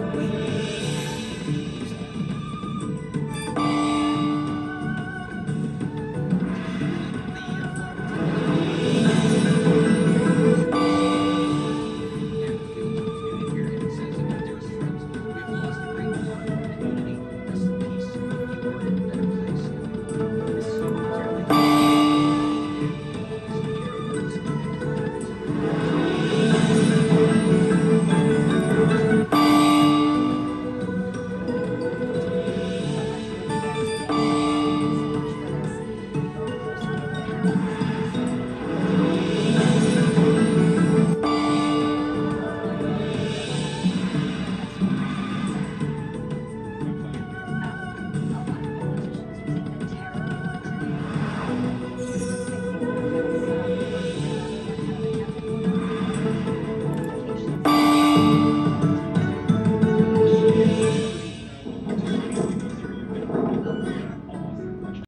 we